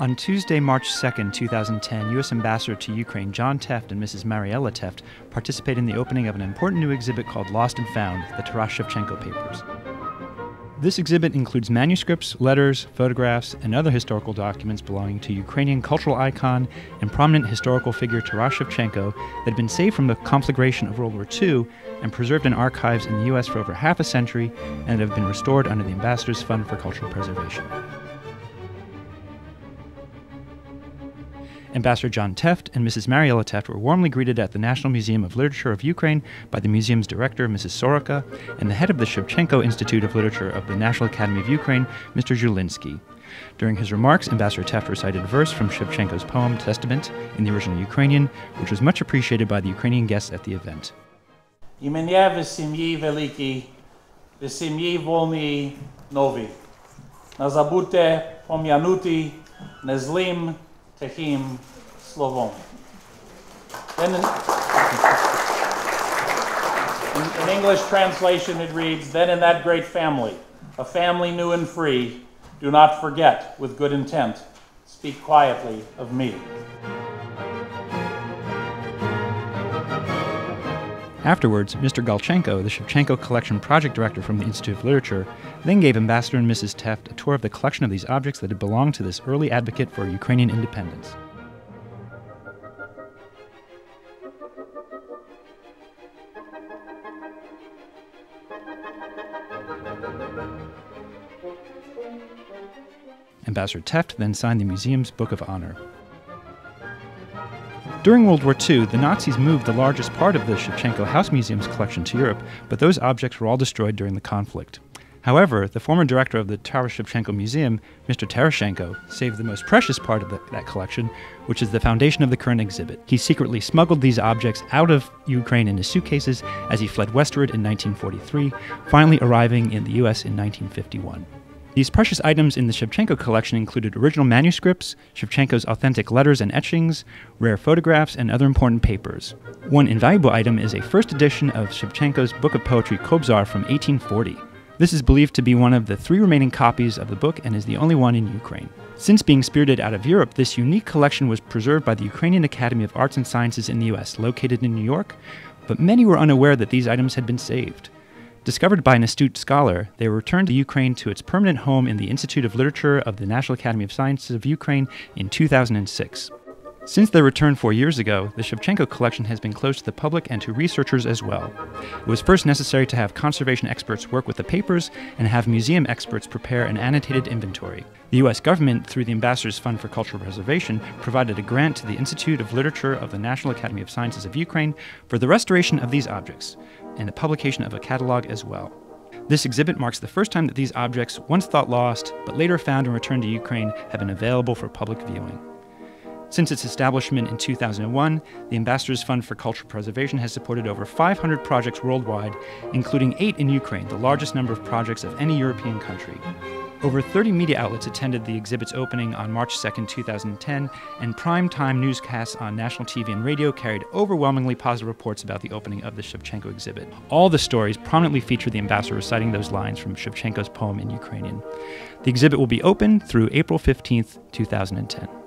On Tuesday, March 2, 2010, U.S. Ambassador to Ukraine John Tefft and Mrs. Mariella Tefft participated in the opening of an important new exhibit called Lost and Found The Taras Shevchenko Papers. This exhibit includes manuscripts, letters, photographs, and other historical documents belonging to Ukrainian cultural icon and prominent historical figure Taras Shevchenko that had been saved from the conflagration of World War II and preserved in archives in the U.S. for over half a century and have been restored under the Ambassador's Fund for Cultural Preservation. Ambassador John Tefft and Mrs. Mariella Tefft were warmly greeted at the National Museum of Literature of Ukraine by the museum's director, Mrs. Soroka, and the head of the Shevchenko Institute of Literature of the National Academy of Ukraine, Mr. Zhulinsky. During his remarks, Ambassador Tefft recited verse from Shevchenko's poem Testament in the original Ukrainian, which was much appreciated by the Ukrainian guests at the event. Імення сім'ї нові. Tehim Slovom. Then in, in, in English translation, it reads Then in that great family, a family new and free, do not forget with good intent, speak quietly of me. Afterwards, Mr. Galchenko, the Shevchenko Collection project director from the Institute of Literature, then gave Ambassador and Mrs. Tefft a tour of the collection of these objects that had belonged to this early advocate for Ukrainian independence. Ambassador Tefft then signed the museum's Book of Honor. During World War II, the Nazis moved the largest part of the Shevchenko House Museum's collection to Europe, but those objects were all destroyed during the conflict. However, the former director of the Taras Shevchenko Museum, Mr. Terashenko, saved the most precious part of the, that collection, which is the foundation of the current exhibit. He secretly smuggled these objects out of Ukraine in his suitcases as he fled westward in 1943, finally arriving in the U.S. in 1951. These precious items in the Shevchenko collection included original manuscripts, Shevchenko's authentic letters and etchings, rare photographs, and other important papers. One invaluable item is a first edition of Shevchenko's book of poetry Kobzar from 1840. This is believed to be one of the three remaining copies of the book and is the only one in Ukraine. Since being spirited out of Europe, this unique collection was preserved by the Ukrainian Academy of Arts and Sciences in the US, located in New York, but many were unaware that these items had been saved. Discovered by an astute scholar, they were returned to Ukraine to its permanent home in the Institute of Literature of the National Academy of Sciences of Ukraine in 2006. Since their return four years ago, the Shevchenko collection has been closed to the public and to researchers as well. It was first necessary to have conservation experts work with the papers and have museum experts prepare an annotated inventory. The U.S. government, through the Ambassador's Fund for Cultural Preservation, provided a grant to the Institute of Literature of the National Academy of Sciences of Ukraine for the restoration of these objects and the publication of a catalog as well. This exhibit marks the first time that these objects, once thought lost but later found and returned to Ukraine, have been available for public viewing. Since its establishment in 2001, the Ambassador's Fund for Cultural Preservation has supported over 500 projects worldwide, including eight in Ukraine, the largest number of projects of any European country. Over 30 media outlets attended the exhibit's opening on March 2, 2010, and prime-time newscasts on national TV and radio carried overwhelmingly positive reports about the opening of the Shevchenko exhibit. All the stories prominently feature the ambassador reciting those lines from Shevchenko's poem in Ukrainian. The exhibit will be open through April 15, 2010.